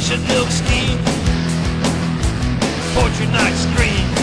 silk scheme. Fortune night screen.